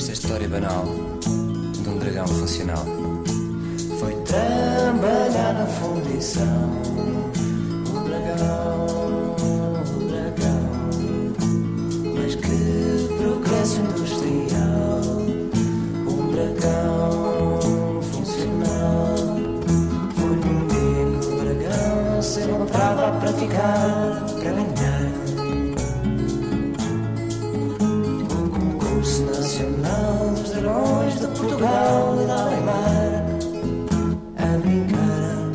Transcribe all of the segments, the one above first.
Esta história banal de um dragão funcional. Foi trabalhar na fundição. O dragão, o dragão. Mas que progresso industrial. Um dragão funcional. Foi num dia que o dragão se encontrava a praticar nacional dos dragões de Portugal e da Alemar a brincar.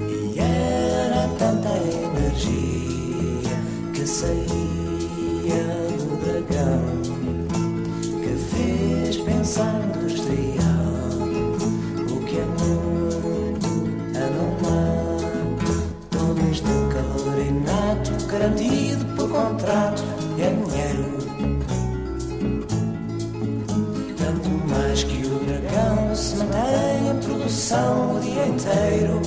E era tanta energia que saía do dragão que fez pensar industrial. O que é muito anormal. Todo este calor inato, garantido por contrato, produção o dia inteiro.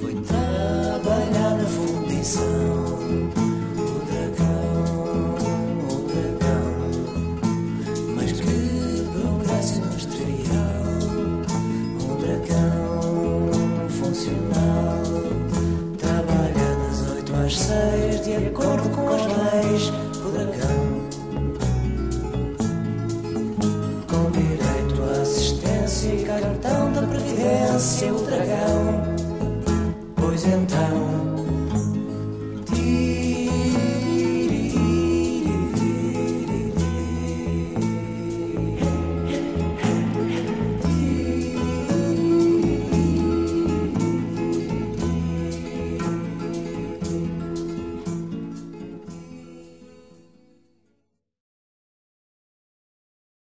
Foi trabalhar na fundição. O dragão, o dragão. Mas que progresso industrial. O dragão funcional. Trabalha das oito às seis, de acordo com as leis. cartão da Previdência, o dragão. Pois então.